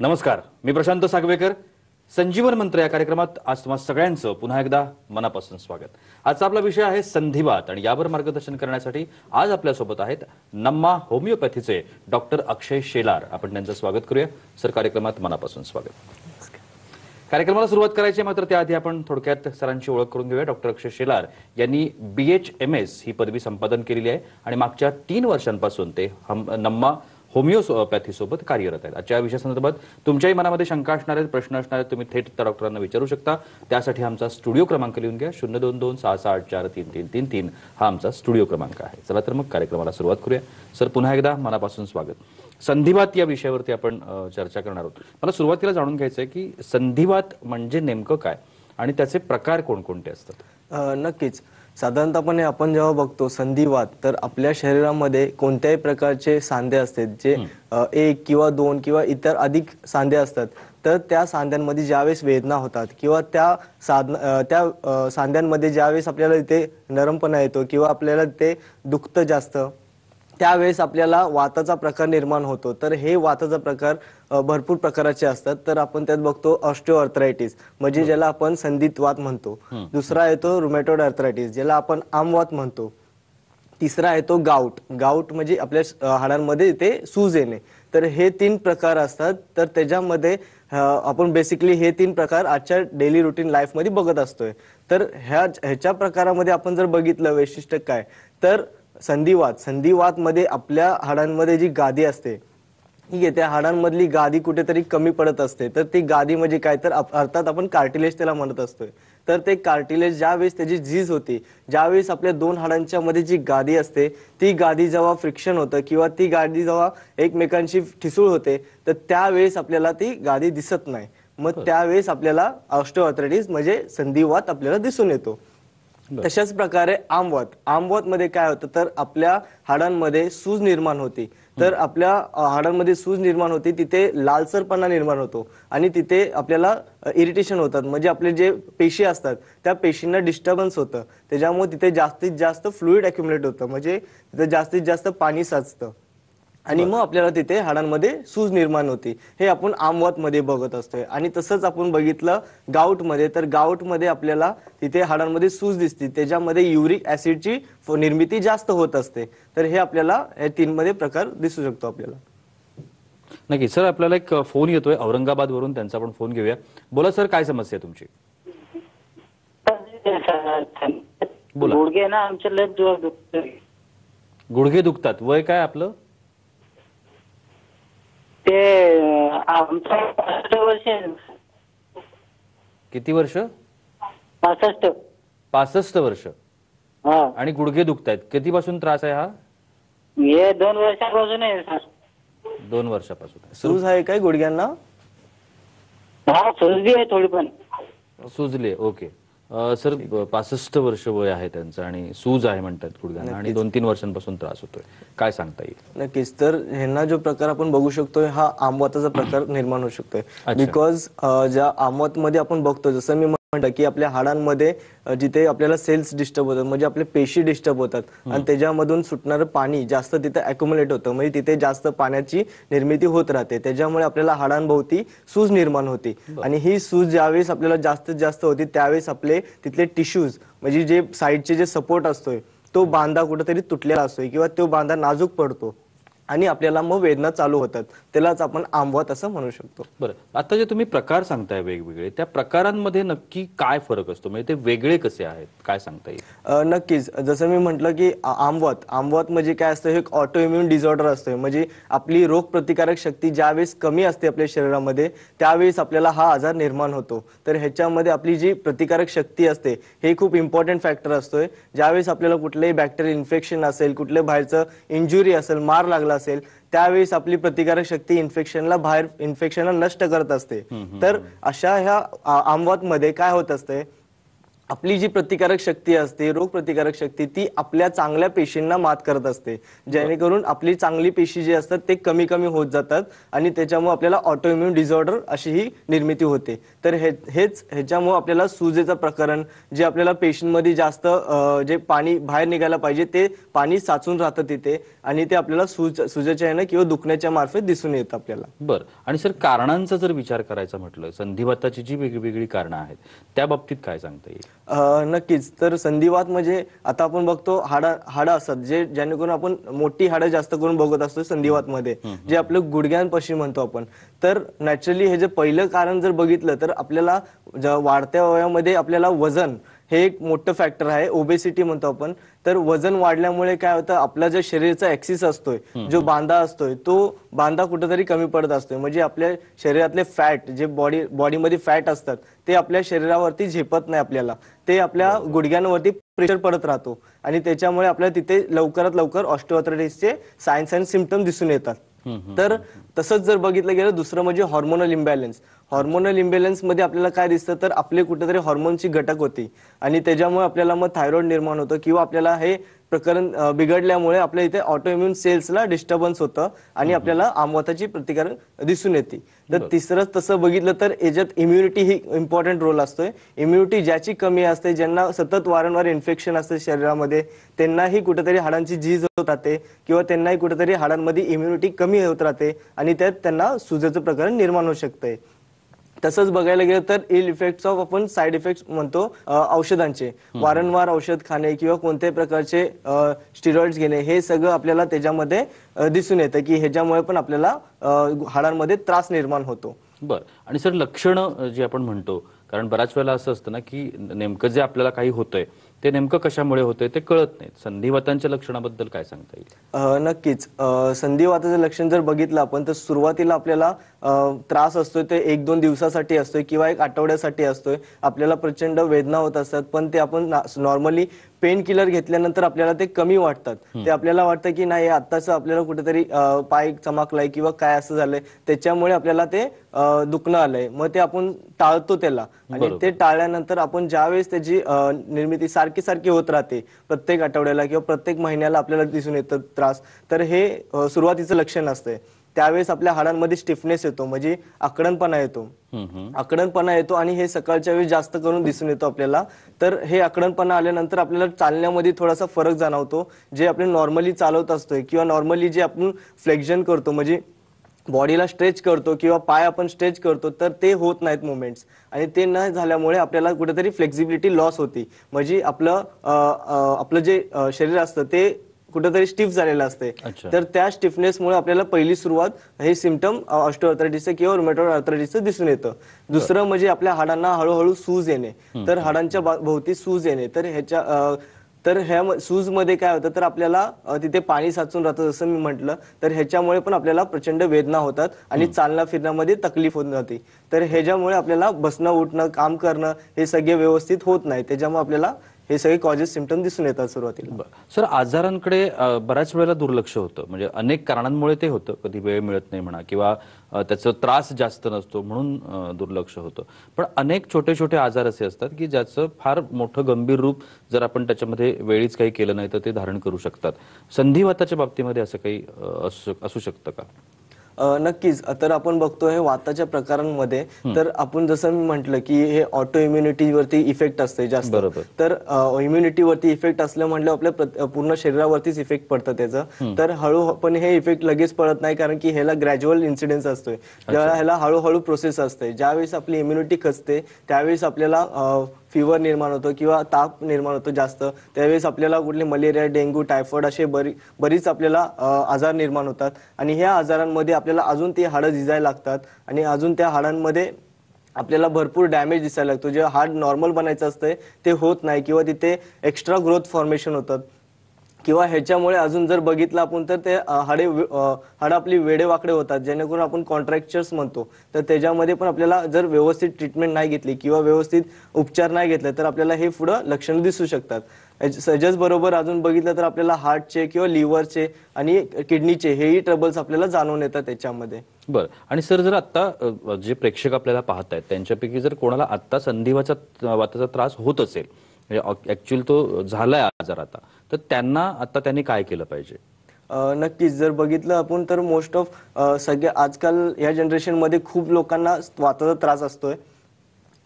नमस्कार मी प्रशांत सागवेकर संजीवन मंत्र या कार्यक्रमात आज तुम्हा सगळ्यांचं पुन्हा एकदा मनापासून स्वागत. आजचा आपला विषय आहे संधिवात आणि यावर मार्गदर्शन करण्यासाठी आज आपल्यासोबत आहेत नम्मा होमिओपॅथीचे डॉक्टर अक्षय शेलार. आपण त्यांचं स्वागत करूया. सर कार्यक्रमात मनापासून स्वागत. कार्यक्रमाला सुरुवात करायची आहे, मात्र त्याआधी आपण थोडक्यात सरांची ओळख करून घेऊया. डॉक्टर अक्षय शेलार यांनी बी एच एम एस ही पदवी संपादन केलेली आहे आणि मागच्या तीन वर्षांपासून ते हम- नम्मा होमिओपॅथी सोबत कार्यरत आहेत. आजच्या या विषयासंदर्भात तुमच्याही मनामध्ये शंका असणार आहेत प्रश्न असणार आहेत तुम्ही थेट त्या डॉक्टरांना विचारू शकता. त्यासाठी आमचा स्टुडिओ क्रमांक लिहून घ्या. शून्य दोन दोन सहा सहा आठ चार तीन तीन तीन तीन हा आमचा स्टुडिओ क्रमांक आहे. चला तर मग कार्यक्रमाला सुरुवात करूया. सर पुन्हा एकदा मनापासून स्वागत. संधिवात या विषयावरती आपण चर्चा करणार आहोत. मला सुरुवातीला जाणून घ्यायचं आहे की संधिवात म्हणजे नेमकं काय आणि त्याचे प्रकार कोणकोणते असतात? नक्कीच. साधारणतःपणे आपण जेव्हा बघतो संधिवात तर आपल्या शरीरामध्ये कोणत्याही प्रकारचे सांधे असतात जे अ, एक किंवा दोन किंवा इतर अधिक सांधे असतात तर त्या सांध्यांमध्ये ज्यावेळेस वेदना होतात किंवा त्या साधन अ, त्या अ, सांध्यांमध्ये ज्यावेळेस आपल्याला इथे नरमपणा येतो किंवा आपल्याला ते दुखतं जास्त त्यावेळेस आपल्याला वाताचा प्रकार निर्माण होतो. तर हे वाताचा प्रकार भरपूर प्रकाराचे असतात. तर आपण त्यात बघतो ऑस्टिओआर्थरायटिस म्हणजे ज्याला आपण संधित वात म्हणतो. दुसरा येतो रुमॅटोड अर्थरायटिस ज्याला आपण आमवात म्हणतो. तिसरा आहे तो गाऊट गाऊट म्हणजे आपल्या हाडांमध्ये ते सूज येणे. तर हे तीन प्रकार असतात. तर त्याच्यामध्ये आपण बेसिकली हे तीन प्रकार आजच्या डेली रुटीन लाईफमध्ये बघत असतोय. तर ह्या ह्याच्या प्रकारामध्ये आपण जर बघितलं वैशिष्ट्य काय? तर संधिवात. संधिवात मध्ये आपल्या हाडांमध्ये जी गादी असते ठीक आहे त्या हाडांमधली गादी कुठेतरी कमी पडत असते. तर ती गादी म्हणजे काय? तर अर्थात आपण कार्टिलेज त्याला म्हणत असतोय. तर ते कार्टिलेज ज्यावेळेस त्याची झीज होती ज्यावेळेस आपल्या दोन हाडांच्या मध्ये जी गादी असते ती गादी जेव्हा फ्रिक्शन होतं किंवा ती गादी जेव्हा एकमेकांशी ठिसूळ होते तर त्यावेळेस आपल्याला ती गादी दिसत नाही. मग त्यावेळेस आपल्याला ऑस्टिओआर्थरायटिस म्हणजे संधिवात आपल्याला दिसून येतो. तशाच प्रकारे आमवात. आमवात मध्ये काय होतं तर आपल्या हाडांमध्ये सूज निर्माण होती. तर आपल्या हाडांमध्ये सूज निर्माण होती तिथे लालसरपणा निर्माण होतो आणि तिथे आपल्याला इरिटेशन होतात. म्हणजे आपले जे पेशी असतात त्या पेशींना डिस्टर्बन्स होतं. त्याच्यामुळे तिथे जास्तीत जास्त फ्लुइड अक्युमुलेट होतं. म्हणजे तिथे जास्तीत जास्त पाणी साचतं. आणि मग आपल्याला तिथे हाडांमध्ये सूज निर्माण होती. हे आपण आमवात मध्ये बघत असतोय. आणि तसंच आपण बघितलं गाऊटमध्ये तर गाऊटमध्ये आपल्याला तिथे हाडांमध्ये सूज दिसते. त्याच्यामध्ये युरिक ऍसिडची निर्मिती जास्त होत असते. तर हे आपल्याला हे तीन मध्ये प्रकार दिसू शकतो आपल्याला. नक्की सर आपल्याला एक फोन येतोय. औरंगाबाद वरून त्यांचा आपण फोन घेऊया. बोला सर काय समस्या आहे तुमची? बोला. गुडघे ना आमच्या गुडघे दुखतात. वय काय आपलं? ते आमचं पासष्ट वर्ष. किती वर्ष? पासष्ट. पासष्ट वर्ष. हा. आणि गुडघे दुखतायत. कधीपासून त्रास आहे हा? हे दोन वर्षापासून आहे सर दोन वर्षापासून. सूज आहे काय गुडघ्यांना? हा सर्दी आहे थोडी पण. सुजले ओके. सर पासष्ट वर्ष वय आहे त्यांचं आणि सूज आहे म्हणतात गुडघ्यांना आणि दोन तीन वर्षांपासून त्रास होतोय. काय सांगता येईल? नक्कीच. तर ह्यांना जो प्रकार आपण बघू शकतोय हा आमवाताचा प्रकार निर्माण होऊ शकतोय. बिकॉज ज्या आमवात मध्ये आपण बघतो जसं मी म्हणलं की आपल्या हाडांमध्ये जिथे आपल्याला सेल्स डिस्टर्ब होतात म्हणजे आपले पेशी डिस्टर्ब होतात. आणि त्याच्यामधून सुटणारं पाणी जास्त तिथे अक्युमुलेट होतं. म्हणजे तिथे जास्त पाण्याची निर्मिती होत राहते. त्याच्यामुळे आपल्याला हाडांभोवती सूज निर्माण होती. आणि ही सूज ज्यावेळेस आपल्याला जास्तीत जास्त होती त्यावेळेस आपले तिथले टिश्यूज म्हणजे जे साईडचे जे सपोर्ट असतोय तो बांधा कुठेतरी तुटलेला असतोय किंवा तो बांधा नाजूक पडतो. आणि आपल्याला मग वेदना चालू होतात. त्यालाच आपण आंबवत असं म्हणू शकतो. बरं. आता जे तुम्ही प्रकार सांगताय वेगवेगळे त्या प्रकारांमध्ये नक्की काय फरक असतो? म्हणजे ते वेगळे कसे आहेत? काय सांगता येईल? नक्कीच. जसं मी म्हटलं की आ- आमवत आमवत म्हणजे काय असतं? हे एक ऑटो इम्युन डिझॉर्डर असतोय. म्हणजे आपली रोग प्रतिकारक शक्ती ज्यावेळेस कमी असते आपल्या शरीरामध्ये त्यावेळेस आपल्याला हा आजार निर्माण होतो. तर ह्याच्यामध्ये आपली जी प्रतिकारक शक्ती असते हे खूप इम्पॉर्टंट फॅक्टर असतोय. ज्यावेळेस आपल्याला कुठलंही बॅक्टेरियल इन्फेक्शन असेल कुठल्या बाहेरचं इंजुरी असेल मार लागला असेल त्यावेळेस आपली प्रतिकारक शक्ती इन्फेक्शनला बाहेर इन्फेक्शनला नष्ट करत असते. तर अशा ह्या आमवात मध्ये काय होत असते आपली जी प्रतिकारक शक्ती असते रोग प्रतिकारक शक्ती ती आपल्या चांगल्या पेशींना मात करत असते. जेणेकरून आपली चांगली पेशी जी असतात ते कमी कमी होत जातात आणि त्याच्यामुळे आपल्याला ऑटोइम्युन डिझॉर्डर अशी ही निर्मिती होते. तर हे हेच ह्याच्यामुळे आपल्याला सुजेचं प्रकरण जे आपल्याला पेशींमध्ये जास्त जे पाणी बाहेर निघायला पाहिजे ते पाणी साचून राहतं तिथे आणि ते आपल्याला सूज सुजेच्या यानं किंवा दुखण्याच्या मार्फत दिसून येतं आपल्याला. बर. आणि सर कारणांचा जर विचार करायचा म्हटलं संधिवाताची जी वेगवेगळी कारणं आहेत त्या बाबतीत काय सांगता येईल? नक्कीच. तर संधिवात म्हणजे आता आपण बघतो हाडा हाडं असतात जे जेणेकरून आपण मोठी हाडं जास्त करून बघत असतो संधिवात मध्ये जे आपलं गुडघ्यांपाशी म्हणतो आपण. तर नॅचरली हे जे पहिलं कारण जर बघितलं तर आपल्याला वाढत्या वयामध्ये आपल्याला वजन हे एक मोठं फॅक्टर आहे. ओबेसिटी म्हणतो आपण. तर वजन वाढल्यामुळे काय होतं आपला जो शरीराचा ऍक्सिस असतोय जो बांधा असतोय तो बांधा कुठेतरी कमी पडत असतोय. म्हणजे आपल्या शरीरातले फॅट जे बॉडी बॉडीमध्ये फॅट असतात ते आपल्या शरीरावरती झेपत नाही आपल्याला. ते आपल्या गुडघ्यांवरती प्रेशर पडत राहतो. आणि त्याच्यामुळे आपल्याला तिथे लवकरात लवकर ऑस्टिओआर्थरायटिसचे सायन्स अँड सिम्पटम दिसून येतात. तर तसंच जर बघितलं गेलं दुसरं म्हणजे हॉर्मोनल इम्बॅलन्स हॉर्मोनल इम्बॅलन्समध्ये आपल्याला काय दिसतं? तर आपले कुठेतरी हॉर्मोनची घटक होती. आणि त्याच्यामुळे आपल्याला मग थायरॉइड निर्माण होतं किंवा आपल्याला हे प्रकरण बिघडल्यामुळे आपल्या इथे ऑटोइम्युन सेल्सला डिस्टर्बन्स होतं आणि आपल्याला आमवाताची प्रतिकार दिसून येते. तर तिसरं तसं बघितलं तर याच्यात इम्युनिटी ही इम्पॉर्टंट रोल असतोय. इम्युनिटी ज्याची कमी असते ज्यांना सतत वारंवार इन्फेक्शन असते शरीरामध्ये त्यांनाही कुठेतरी हाडांची झीज होत राहते किंवा त्यांनाही कुठेतरी हाडांमध्ये इम्युनिटी कमी होत राहते आणि त्यात त्यांना सुजेचं प्रकरण निर्माण होऊ शकतंय. तसंच बघायला गेलं तर इल इफेक्ट्स ऑफ आपण साईड इफेक्ट्स म्हणतो औषधांचे. वारंवार औषध खाणे किंवा कोणत्याही प्रकारचे स्टिरॉइड्स घेणे हे सगळं आपल्याला त्याच्यामध्ये दिसून येतं की ह्याच्यामुळे पण आपल्याला हाडांमध्ये त्रास निर्माण होतो. बर. आणि सर लक्षणं जे आपण म्हणतो कारण बऱ्याच वेळेला असं असतं ना की नेमकं जे आपल्याला काही होतंय ते नेमकं कशामुळे होतंय ते कळत नाही संधिवातांच्या लक्षणाबद्दल काय सांगता येईल? नक्कीच. संधिवाताचं लक्षण जर बघितलं आपण तर सुरुवातीला आपल्याला त्रास असतोय ते एक दोन दिवसासाठी असतोय किंवा एक आठवड्यासाठी असतोय. आपल्याला प्रचंड वेदना होत असतात पण ते आपण नॉर्मली पेन किलर घेतल्यानंतर आपल्याला ते कमी वाटतात. ते आपल्याला वाटतं की नाही आत्ताच आपल्याला कुठेतरी पाय चमकलाय किंवा काय असं झालंय त्याच्यामुळे आपल्याला ते दुखणं आलंय. मग ते आपण टाळतो त्याला. आणि ते टाळल्यानंतर आपण ज्यावेळेस त्याची निर्मिती सारखी सारखी होत राहते प्रत्येक आठवड्याला किंवा प्रत्येक महिन्याला आपल्याला दिसून येतं त्रास तर हे सुरुवातीचं लक्षण असतंय. त्यावेळेस आपल्या हाडांमध्ये स्टिफनेस येतो म्हणजे आकडणपणा येतो. आकडणपणा येतो आणि हे सकाळच्या वेळी जास्त करून दिसून येतो आपल्याला. तर हे आकडणपणा आल्यानंतर आपल्याला चालण्यामध्ये थोडासा फरक जाणवतो. जे आपण नॉर्मली चालवत असतोय किंवा नॉर्मली जे आपण फ्लेक्झन करतो म्हणजे बॉडीला स्ट्रेच करतो किंवा पाय आपण स्ट्रेच करतो तर ते होत नाहीत मुवमेंट्स आणि ते न झाल्यामुळे आपल्याला कुठेतरी फ्लेक्झिबिलिटी लॉस होती. म्हणजे आपलं आपलं जे शरीर असतं ते कुठेतरी स्टिफ झालेलं असते. तर त्या स्टिफनेसमुळे आपल्याला पहिली सुरुवात हे सिमटम ऑस्टिओआर्थरायटिसचं किंवा रुमॅटॉइड आर्थरायटिसचं दिसून येतं. दुसरं म्हणजे आपल्या हाडांना हळूहळू सूज येणे. तर हाडांच्या भोवती सूज येणे. तर ह्याच्या तर ह्या सूजमध्ये काय होतं तर आपल्याला तिथे पाणी साचून राहतं जसं मी म्हटलं. तर ह्याच्यामुळे पण आपल्याला प्रचंड वेदना होतात आणि चालण्या फिरण्यामध्ये तकलीफ होत जाते. तर ह्याच्यामुळे आपल्याला बसणं उठणं काम करणं हे सगळे व्यवस्थित होत नाही. त्याच्यामुळे आपल्याला हे सगळे कॉजेस सिमटम दिसून येतात सुरुवातीला. सर आजारांकडे बऱ्याच वेळेला दुर्लक्ष होतं. म्हणजे अनेक कारणांमुळे ते होतं. कधी वेळ मिळत नाही म्हणा किंवा त्याचा त्रास जास्त नसतो म्हणून दुर्लक्ष होतं. पण अनेक छोटे छोटे आजार असे असतात की ज्याचं फार मोठं गंभीर रूप जर आपण त्याच्यामध्ये वेळीच काही केलं नाही तर ते धारण करू शकतात. संधिवाताच्या बाबतीमध्ये असं काही असू असू शकतं का? नक्कीच. तर आपण बघतो हे वाताच्या प्रकारांमध्ये तर आपण जसं मी म्हंटल की हे ऑटो इम्युनिटीवरती इफेक्ट असते जास्त. तर इम्युनिटीवरती इफेक्ट असलं म्हटलं आपल्या पूर्ण शरीरावरतीच इफेक्ट पडतं त्याचं. तर हळू पण हे इफेक्ट लगेच पडत नाही कारण की ह्याला ग्रॅज्युअल इन्सिडेन्स असतोय. ज्यावेळेला ह्याला हळूहळू प्रोसेस असते ज्यावेळेस आपली इम्युनिटी खचते त्यावेळेस आपल्याला फिवर निर्माण होतो किंवा ताप निर्माण होतो जास्त. त्यावेळेस आपल्याला कुठले मलेरिया डेंग्यू टायफॉइड असे बरी बरीच आपल्याला आजार निर्माण होतात. आणि ह्या आजारांमध्ये आपल्याला अजून ती हाडं झिजायला लागतात. आणि अजून त्या हाडांमध्ये आपल्याला भरपूर डॅमेज दिसायला लागतो. जे हार्ड नॉर्मल बनायचं असतंय ते होत नाही किंवा तिथे एक्स्ट्रा ग्रोथ फॉर्मेशन होतात. किंवा ह्याच्यामुळे अजून जर बघितलं आपण तर ते हाडे हाड आपली वेडे वाकडे होतात जेणेकरून आपण कॉन्ट्रॅक्चर्स म्हणतो. तर त्याच्यामध्ये पण आपल्याला जर व्यवस्थित ट्रीटमेंट नाही घेतली किंवा व्यवस्थित उपचार नाही घेतले तर आपल्याला हे पुढं लक्षणं दिसू शकतात. सजस बरोबर अजून बघितलं तर आपल्याला हार्टचे किंवा लिव्हरचे आणि किडनीचे हेही ट्रबल्स आपल्याला जाणून येतात त्याच्यामध्ये. बरं. आणि सर जर आता जे प्रेक्षक आपल्याला पाहत आहेत त्यांच्यापैकी जर कोणाला आत्ता संधिवाचा वाताचा त्रास होत असेल म्हणजे ऍक्च्युअल तो झालाय आजार आता. तर त्यांना आता त्यांनी काय केलं पाहिजे? नक्कीच. जर बघितलं आपण तर मोस्ट ऑफ सगळ्या आजकाल या जनरेशनमध्ये खूप लोकांना वाताचा त्रास असतोय.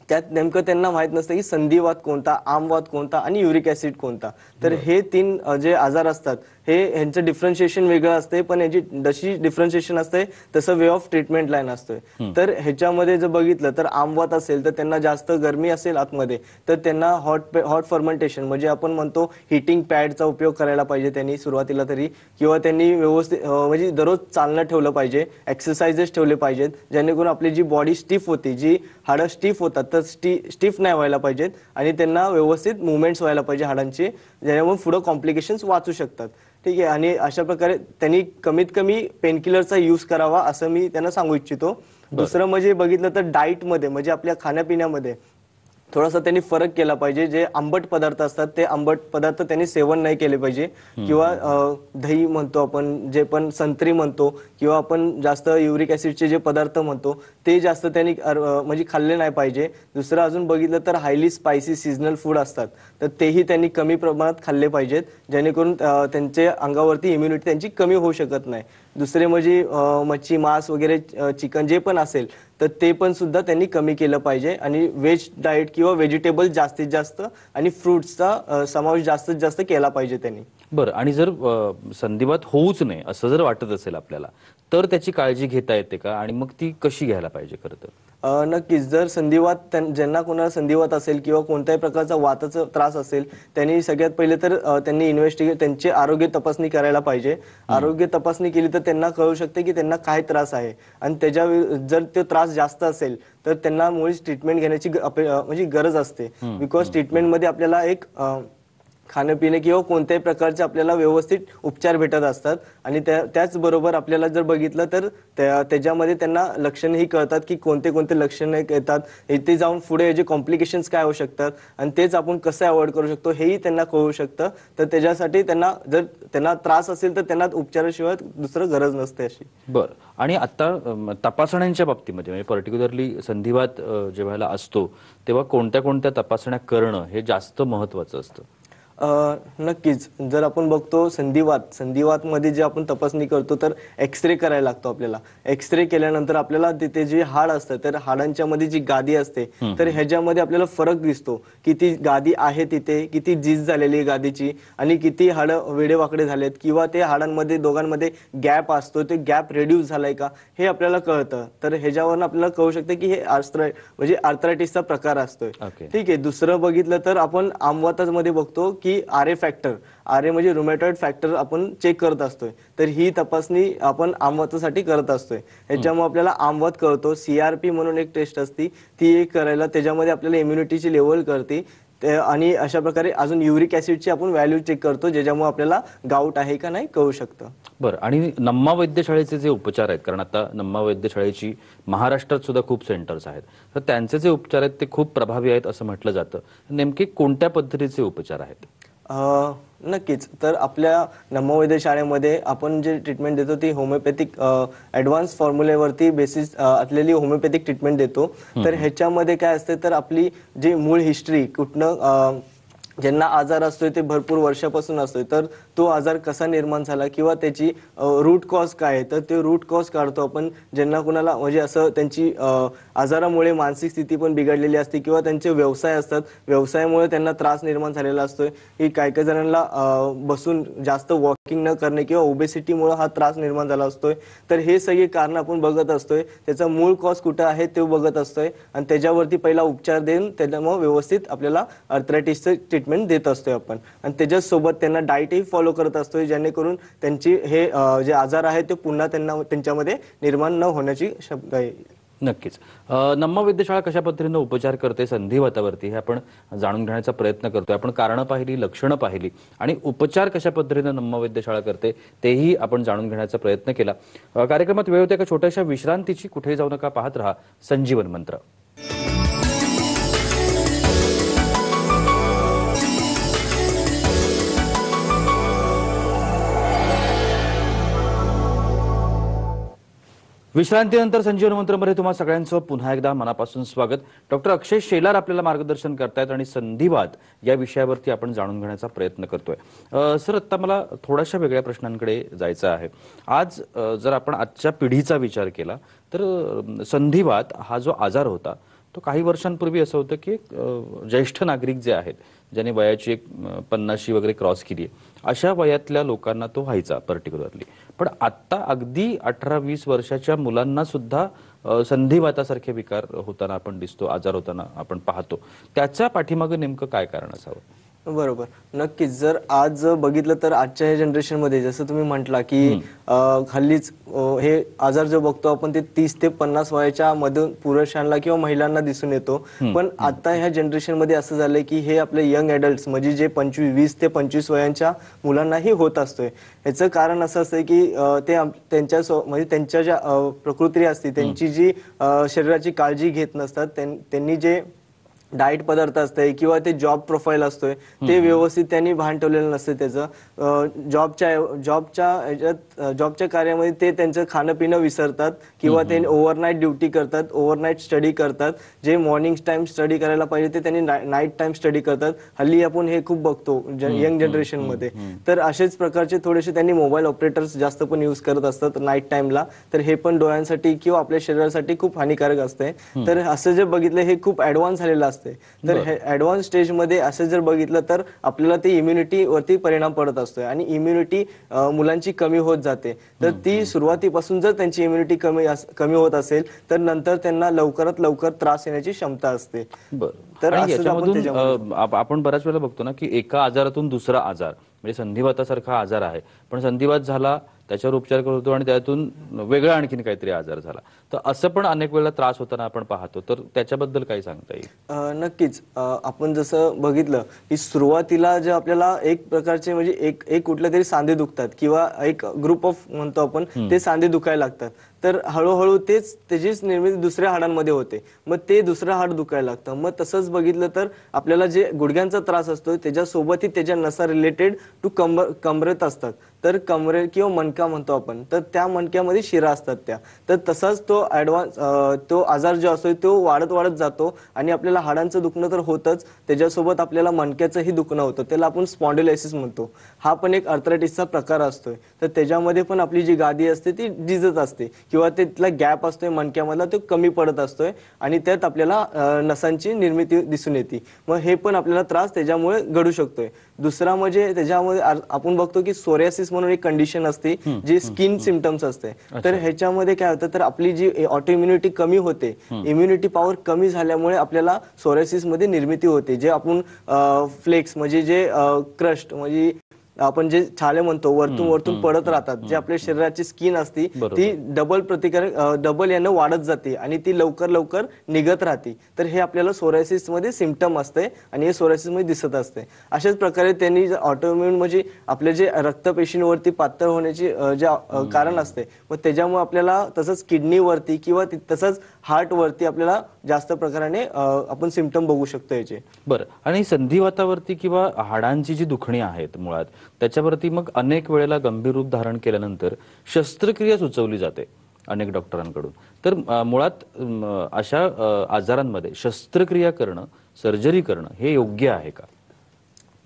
त्यात नेमकं त्यांना माहीत नसतं की संधिवात कोणता आमवात कोणता आणि युरिक ऍसिड कोणता. तर हे तीन जे आजार असतात हे ह्यांचं डिफरन्शिएशन वेगळं असते पण ह्याची जशी डिफरन्शिएशन असते तसं वे ऑफ ट्रीटमेंट लाईन असतोय. तर ह्याच्यामध्ये जर बघितलं तर आमवात असेल तर त्यांना जास्त गरमी असेल आतमध्ये तर त्यांना हॉट हॉट फर्मेंटेशन म्हणजे आपण म्हणतो हिटिंग पॅडचा उपयोग करायला पाहिजे त्यांनी सुरुवातीला तरी किंवा त्यांनी व्यवस्थित म्हणजे दररोज चालणं ठेवलं पाहिजे एक्सरसाइजेस ठेवले पाहिजेत जेणेकरून आपली जी बॉडी स्टिफ होती जी हाडं स्टिफ होतात तर स्टी स्टिफ नाही व्हायला पाहिजेत आणि त्यांना व्यवस्थित मुवमेंट्स व्हायला पाहिजे हाडांची ज्यामुळे पुढे कॉम्प्लिकेशन्स वाचू शकतात. ठीक आहे. आणि अशा प्रकारे त्यांनी कमीत कमी पेनकिलरचा यूज करावा असं मी त्यांना सांगू इच्छितो. दुसरं म्हणजे बघितलं तर डाईटमध्ये म्हणजे आपल्या खाण्यापिण्यामध्ये थोडासा त्यांनी फरक केला पाहिजे. जे आंबट पदार्थ असतात ते आंबट पदार्थ त्यांनी सेवन नाही केले पाहिजे. किंवा दही म्हणतो आपण जे पण संत्री म्हणतो किंवा आपण जास्त युरिक ऍसिडचे जे पदार्थ म्हणतो ते जास्त त्यांनी म्हणजे खाल्ले नाही पाहिजे. दुसरं अजून बघितलं तर हायली स्पायसी सिजनल फूड असतात. तर तेही त्यांनी कमी प्रमाणात खाल्ले पाहिजेत जेणेकरून त्यांच्या अंगावरती इम्युनिटी त्यांची कमी होऊ शकत नाही. दुसरे म्हणजे मच्छी मांस वगैरे चिकन जे पण असेल तर ते पण सुद्धा त्यांनी कमी केलं पाहिजे. आणि व्हेज डाएट किंवा व्हेजिटेबल जास्तीत जास्त आणि फ्रुट्सचा समावेश जास्तीत जास्त केला पाहिजे त्यांनी. बरं आणि जर संधिवात होऊच नये असं जर वाटत असेल आपल्याला तर त्याची काळजी घेता येते का? आणि मग ती कशी घ्यायला पाहिजे खरं तर? नक्कीच. जर संधिवात ज्यांना कोणाला संधिवात असेल किंवा कोणत्याही प्रकारचा वाताचा त्रास असेल त्यांनी सगळ्यात पहिले तर त्यांनी इन्व्हेस्टिगेट त्यांची आरोग्य तपासणी करायला पाहिजे. आरोग्य तपासणी केली तर त्यांना कळू शकते की त्यांना काय त्रास आहे. आणि त्याच्या जर तो त्रास जास्त असेल तर त्यांना मुळीच ट्रीटमेंट घेण्याची म्हणजे गरज असते. बिकॉज ट्रीटमेंटमध्ये आपल्याला एक खाणंपिणं किंवा कोणत्याही प्रकारचे आपल्याला व्यवस्थित उपचार भेटत असतात. आणि त्या त्याचबरोबर आपल्याला जर बघितलं तर त्याच्यामध्ये त्यांना लक्षणंही कळतात की कोणते कोणते लक्षणं येतात. इथे जाऊन पुढे याचे कॉम्प्लिकेशन्स काय होऊ शकतात. आणि तेच आपण कसं अवॉइड करू शकतो हेही त्यांना कळू शकतं. तर त्याच्यासाठी त्यांना जर त्यांना त्रास असेल तर त्यांना उपचाराशिवाय दुसरं गरज नसते अशी. बरं. आणि आता तपासण्यांच्या बाबतीमध्ये म्हणजे पर्टिक्युलरली संधिवात जेव्हा असतो तेव्हा कोणत्या कोणत्या तपासण्या करणं हे जास्त महत्वाचं असतं? नक्कीच. जर आपण बघतो संधिवात संधिवात मध्ये जे आपण तपासणी करतो तर एक्सरे करायला लागतो आपल्याला. एक्सरे केल्यानंतर आपल्याला तिथे जे हाड असतं तर हाडांच्या मध्ये जी गादी असते तर ह्याच्यामध्ये आपल्याला फरक दिसतो. किती गादी आहे तिथे किती झीज झालेली आहे गादीची आणि किती हाड वेडेवाकडे झालेत किंवा ते हाडांमध्ये दोघांमध्ये गॅप असतो ते गॅप रेड्यूस झालाय का हे आपल्याला कळतं. तर ह्याच्यावरून आपल्याला कळू शकतं की हे आर्थ्राय म्हणजे आर्थरायटिसचा प्रकार असतोय. ठीक आहे. दुसरं बघितलं तर आपण आमवाताच मध्ये बघतो की R A factor R A म्हणजे रुमॅटॉइड फॅक्टर आपण चेक करत असतोय. तर ही तपासणी आपण आमवातासाठी करत असतोय. ह्याच्यामुळे आपल्याला आमवात कळतो. सीआरपी म्हणून एक टेस्ट असती. ती एक करायला त्याच्यामध्ये आपल्याला इम्युनिटीची लेवल करते आणि अशा प्रकारे अजून युरिक ऍसिडची आपण व्हॅल्यू चेक करतो ज्याच्यामुळे आपल्याला गाऊट आहे का नाही कळू शकतं. बरं आणि नम्मा वैद्यशाळेचे जे उपचार आहेत कारण आता नम्मा वैद्यशाळेची महाराष्ट्रात सुद्धा खूप सेंटर्स आहेत. तर त्यांचे जे उपचार आहेत ते खूप प्रभावी आहेत असं म्हटलं जातं. नेमके कोणत्या पद्धतीचे उपचार आहेत? नक्कीच. तर आपल्या नमोवैद्य शाळेमध्ये आपण जे ट्रीटमेंट देतो ती होमिओपॅथिक ऍडव्हान्स फॉर्म्युलेवरती बेसिस असलेली होमिओपॅथिक ट्रीटमेंट देतो. तर ह्याच्यामध्ये काय असते तर आपली जी मूळ हिस्ट्री कुठनं ज्यांना आजार असतोय ते भरपूर वर्षापासून असतोय. तर तो आजार कसा निर्माण झाला किंवा त्याची रूट कॉज काय आहे? तर ते रूट कॉज काढतो आपण. ज्यांना कुणाला म्हणजे असं त्यांची आजारामुळे मानसिक स्थिती पण बिघडलेली असते किंवा त्यांचे व्यवसाय असतात. व्यवसायामुळे त्यांना त्रास निर्माण झालेला असतोय. की काही काही जणांना बसून जास्त वॉकिंग न करणे किंवा ओबेसिटीमुळे हा त्रास निर्माण झाला असतोय. तर हे सगळे कारण आपण बघत असतोय. त्याचा मूळ कॉज कुठं आहे ते बघत असतोय. आणि त्याच्यावरती पहिला उपचार देऊन त्याच्यामुळे व्यवस्थित आपल्याला अर्थरायटिसचं ट्रीटमेंट देत असतोय आपण. आणि त्याच्यासोबत त्यांना डाएटही फॉलो करत असतोय जेणेकरून त्यांची हे जे आजार आहे ते पुन्हा त्यांना त्यांच्यामध्ये निर्माण न होण्याची शब्द आहे नक्कीच. नम्मा वैद्यशाळा कशा पद्धतीनं उपचार करते संधिवातावरती हे आपण जाणून घेण्याचा प्रयत्न करतोय. आपण कारणं पाहिली लक्षणं पाहिली आणि उपचार कशा पद्धतीनं नम्मा वैद्यशाळा करते तेही आपण जाणून घेण्याचा प्रयत्न केला. कार्यक्रमात वेळ होत्या एका छोट्याशा विश्रांतीची? कुठेही जाऊ नका पाहत राहा संजीवन मंत्र. विश्रांतीनंतर संजीवन मंत्रमध्ये तुम्हाला सगळ्यांचं पुन्हा एकदा मनापासून स्वागत. डॉक्टर अक्षय शेलार आपल्याला मार्गदर्शन करतायत आणि संधिवात या विषयावरती आपण जाणून घेण्याचा प्रयत्न करतोय. सर आत्ता मला थोड्याशा वेगळ्या प्रश्नांकडे जायचं आहे. आज जर आपण आजच्या पिढीचा विचार केला तर अ, संधिवात हा जो आजार होता तो काही वर्षांपूर्वी असं होतं की ज्येष्ठ नागरिक जे आहेत ज्याने वयाची एक पन्नाशी वगैरे क्रॉस केली आहे अशा वयातल्या लोकांना तो व्हायचा पर्टिक्युलरली. पण आत्ता अगदी अठरा वीस वर्षाच्या मुलांना सुद्धा संधिवातासारखे विकार होताना आपण दिसतो आजार होताना आपण पाहतो. त्याच्या पाठीमागं नेमकं काय कारण असावं? बरोबर. नक्कीच. जर आज बघितलं तर आजच्या ह्या जनरेशनमध्ये जसं तुम्ही म्हटला की हल्लीच हे आजार जो बघतो आपण ते तीस ते पन्नास वयाच्या मधून पुरुषांना किंवा महिलांना दिसून येतो. पण आता ह्या जनरेशनमध्ये असं झालंय की हे आपले यंग ऍडल्ट म्हणजे जे पंचवीस वीस ते पंचवीस वयांच्या मुलांनाही होत असतोय. याचं कारण असं असतं की ते त्यांच्या म्हणजे त्यांच्या ज्या प्रकृती असते त्यांची जी शरीराची काळजी घेत नसतात त्यां- त्यांनी जे डाएट पदार्थ असते किंवा ते जॉब प्रोफाईल असतोय ते व्यवस्थित त्यांनी भान ठेवलेलं नसतं त्याचं. जॉबच्या जॉबच्या ह्याच्यात जॉबच्या कार्यामध्ये ते त्यांचं खाणं पिणं विसरतात किंवा ते ओव्हरनाईट ड्युटी करतात ओव्हरनाईट स्टडी करतात. जे मॉर्निंग टाइम स्टडी करायला पाहिजे ते त्यांनी नाईट टाइम स्टडी करतात. हल्ली आपण हे खूप बघतो यंग जनरेशनमध्ये. तर असेच प्रकारचे थोडेसे त्यांनी मोबाईल ऑपरेटर्स जास्त पण युज करत असतात नाईट टाइमला तर हे पण डोळ्यांसाठी किंवा आपल्या शरीरासाठी खूप हानिकारक असते तर असं जे बघितलं हे खूप ऍडव्हान्स झालेलं असते. तर हे ऍडव्हान्स स्टेजमध्ये असं जर बघितलं तर आपल्याला ते इम्युनिटी वरती परिणाम पडत असतोय आणि इम्युनिटी मुलांची कमी होत जाते. तर ती सुरुवातीपासून जर त्यांची इम्युनिटी कमी कमी होत असेल तर नंतर त्यांना लवकरात लवकर त्रास येण्याची क्षमता असते. तर आपण बऱ्याच वेळेला बघतो ना की एका आजारातून दुसरा आजार म्हणजे संधिवातासारखा आजार आहे. पण संधिवात झाला त्याच्यावर उपचार करतो आणि त्यातून वेगळा आणखीन काहीतरी आजार झाला. तर असं पण अनेक वेळेला त्रास होताना आपण पाहतो. तर त्याच्याबद्दल काही सांगता येईल? नक्कीच. आपण जसं बघितलं की सुरुवातीला जे आपल्याला एक प्रकारचे म्हणजे एक एक कुठले तरी सांधे दुखतात किंवा एक ग्रुप ऑफ म्हणतो आपण ते सांधे दुखायला लागतात. तर हळूहळू तेच त्याचीच निर्मिती दुसऱ्या हाडांमध्ये होते. मग ते दुसरं हाड दुखायला लागतं. मग तसंच बघितलं तर आपल्याला जे गुडघ्यांचा त्रास असतो त्याच्यासोबतही त्याच्या नसा रिलेटेड टू कंबर कमरेत असतात. तर कमरे किंवा मणका म्हणतो आपण तर त्या मणक्यामध्ये शिरा असतात त्या. तर तसाच तो ऍडव्हान्स तो आजार जो असतो तो वाढत वाढत जातो आणि आपल्याला हाडांचं दुखणं तर होतच त्याच्यासोबत आपल्याला मणक्याचंही दुखणं होतं. त्याला आपण स्पॉन्डिलायसिस म्हणतो. हा पण एक अर्थरायटिसचा प्रकार असतोय. तर त्याच्यामध्ये पण आपली जी गादी असते ती झिजत असते किंवा तिथला गॅप असतोय मणक्यामधला तो कमी पडत असतोय आणि त्यात आपल्याला नसांची निर्मिती दिसून येते. मग हे पण आपल्याला त्रास त्याच्यामुळे घडू शकतोय. दुसरा म्हणजे त्याच्यामध्ये आपण बघतो की सोरियासिस म्हणून एक कंडिशन असते जी स्किन सिमटम्स असते. तर ह्याच्यामध्ये काय होतं तर आपली जी ऑटो इम्युनिटी कमी होते इम्युनिटी पॉवर कमी झाल्यामुळे आपल्याला सोरियासिसमध्ये निर्मिती होते जे आपण फ्लेक्स म्हणजे जे क्रस्ट म्हणजे आपण जे छाले म्हणतो वरतून वरतून पडत राहतात जे आपल्या शरीराची स्किन असती. ती डबल प्रतिकार डबल यानं वाढत जाते आणि ती लवकर लवकर निघत राहते. तर हे आपल्याला सोरायसिसमध्ये सिमटम असते आणि हे सोरायसिसमध्ये दिसत असते. अशाच प्रकारे त्यांनी ऑटोइम्युन म्हणजे आपल्या जे रक्तपेशींवरती पातळ होण्याची जे कारण असते मग त्याच्यामुळे आपल्याला तसंच किडनीवरती किंवा तसंच हार्ट वरती आपल्याला जास्त प्रकाराने आपण सिमटम बघू शकतो याचे. बरं. आणि संधिवातावरती किंवा हाडांची जी दुखणी आहेत मुळात त्याच्यावरती मग अनेक वेळेला गंभीर रूप धारण केल्यानंतर शस्त्रक्रिया सुचवली जाते अनेक डॉक्टरांकडून. तर मुळात अशा आजारांमध्ये शस्त्रक्रिया करणं सर्जरी करणं हे योग्य आहे का?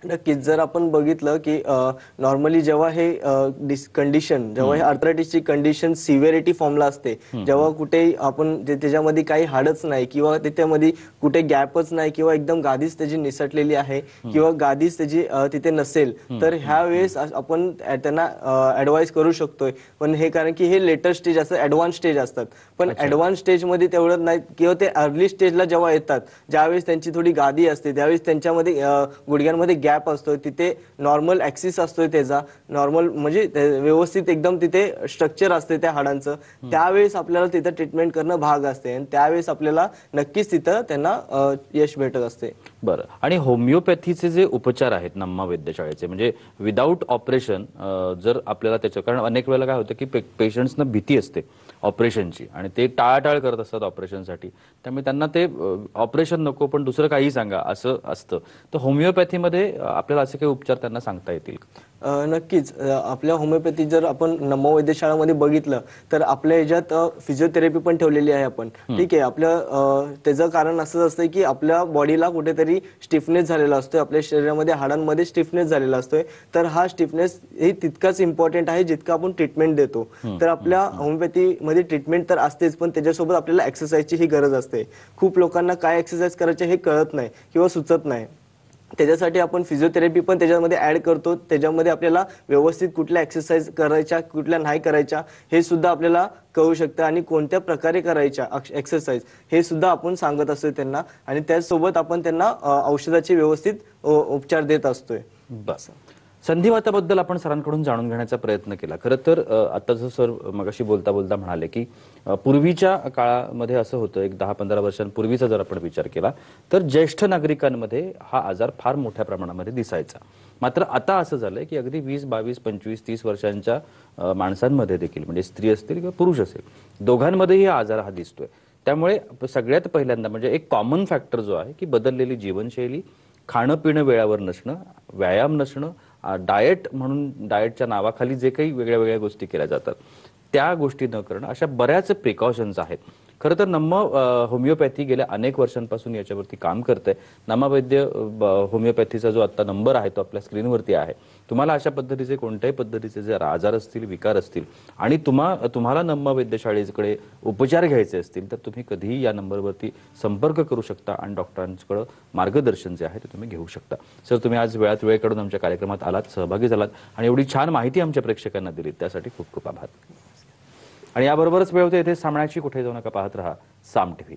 नक्कीच. जर आपण बघितलं की नॉर्मली जेव्हा हे कंडिशन जेव्हा हे अर्थरायटिसची कंडिशन सिव्हिरिटी फॉर्मला असते जेव्हा कुठे आपण त्याच्यामध्ये काही हाडच नाही किंवा त्याच्यामध्ये कुठे गॅपच नाही किंवा एकदम गादीच त्याची निसटलेली आहे किंवा गादीच त्याची तिथे नसेल तर ह्या वेळेस आपण त्यांना ऍडवाइस करू शकतोय. पण हे कारण की हे लेटर स्टेज असतं ऍडव्हान्स स्टेज असतात. पण ऍडव्हान्स स्टेजमध्ये तेवढं नाही किंवा ते अर्ली स्टेजला जेव्हा येतात ज्यावेळेस त्यांची थोडी गादी असते त्यावेळेस त्यांच्यामध्ये गुडघ्यांमध्ये गॅप असतो तिथे नॉर्मल ऍक्सिस असतोय त्याचा. नॉर्मल म्हणजे व्यवस्थित एकदम तिथे स्ट्रक्चर असते त्या हाडांचं. त्यावेळेस आपल्याला तिथं ट्रीटमेंट करणं भाग असते आणि त्यावेळेस आपल्याला नक्कीच तिथं त्यांना यश भेटत असते. बरं. आणि होमिओपॅथीचे जे उपचार आहेत नम्मा वेधशाळेचे म्हणजे विदाऊट ऑपरेशन जर आपल्याला त्याचं कारण अनेक वेळेला काय होतं की पेशंट्सना भीती असते. ऑपरेशनची. आणि ते टाळाटाळ करत असतात ऑपरेशनसाठी. त्यामुळे त्यांना ते ऑपरेशन नको पण दुसरं काही सांगा असं असतं. तर होमिओपॅथीमध्ये आपल्याला असे काही उपचार त्यांना सांगता येतील. नक्कीच. आपल्या होमिओपॅथी जर आपण नमो वैद्यशाळामध्ये बघितलं तर आपल्या ह्याच्यात फिजिओथेरपी पण ठेवलेली आहे आपण. ठीक आहे. आपल्या अ, त्याचं कारण असंच असतं की आपल्या बॉडीला कुठेतरी स्टिफनेस झालेला असतोय. आपल्या शरीरामध्ये हाडांमध्ये स्टिफनेस झालेला असतोय. तर हा स्टिफनेस हे तितकाच इम्पॉर्टंट आहे जितकं आपण ट्रीटमेंट देतो. तर आपल्या होमिओपॅथी मध्ये ट्रीटमेंट तर असतेच पण त्याच्यासोबत आपल्याला एक्सरसाइजची ही गरज असते. खूप लोकांना काय एक्सरसाइज करायचे हे कळत नाही किंवा सुचत नाही. त्याच्यासाठी आपण फिजिओथेरपी पण त्याच्यामध्ये ऍड करतो. त्याच्यामध्ये आपल्याला व्यवस्थित कुठल्या एक्सरसाइज करायच्या कुठल्या नाही करायच्या हे सुद्धा आपल्याला कळू शकतं आणि कोणत्या प्रकारे करायच्या एक्सरसाइज हे सुद्धा आपण सांगत असतो त्यांना. आणि त्याचसोबत आपण त्यांना औषधाचे व्यवस्थित उपचार देत असतोय. बस संधिवाताबद्दल आपण सरांकडून जाणून घेण्याचा प्रयत्न केला. खरं तर आता जसं सर मगाशी बोलता बोलता म्हणाले की पूर्वीच्या काळामध्ये असं होतं एक दहा पंधरा वर्षांपूर्वीचा जर आपण विचार केला तर ज्येष्ठ नागरिकांमध्ये हा आजार फार मोठ्या प्रमाणामध्ये दिसायचा. मात्र आता असं झालंय की अगदी वीस बावीस पंचवीस तीस वर्षांच्या माणसांमध्ये देखील म्हणजे स्त्री असतील किंवा पुरुष असेल दोघांमध्येही हा आजार हा दिसतोय. त्यामुळे सगळ्यात पहिल्यांदा म्हणजे एक कॉमन फॅक्टर जो आहे की बदललेली जीवनशैली खाणं पिणं वेळावर नसणं व्यायाम नसणं डाएट म्हणून डाएटच्या नावाखाली जे काही वेगळ्या वेगळ्या गोष्टी केल्या जातात त्या गोष्टी न करणं अशा बऱ्याच प्रिकॉशन्स आहेत. खरं तर नम्म होमिओपॅथी गेल्या अनेक वर्षांपासून याच्यावरती काम करते नमा वैद्य ब- होमिओपॅथीचा जो आता नंबर आहे तो आपल्या स्क्रीनवरती आहे. तुम्हाला अशा पद्धतीचे कोणत्याही पद्धतीचे जर आजार असतील विकार असतील आणि तुम्हा तुम्हाला नम्मा वैद्यशाळेकडे उपचार घ्यायचे असतील तर तुम्ही कधीही या नंबरवरती संपर्क करू शकता आणि डॉक्टरांकडं मार्गदर्शन जे आहे ते तुम्ही घेऊ शकता. सर तुम्ही आज वेळात वेळ काढून आमच्या कार्यक्रमात आलात सहभागी झालात आणि एवढी छान माहिती आमच्या प्रेक्षकांना दिली त्यासाठी खूप खूप आभार. आणि याबरोबरच वेळ होते इथे सामन्याची कुठे जाऊ नका पाहत रहा साम टीव्ही.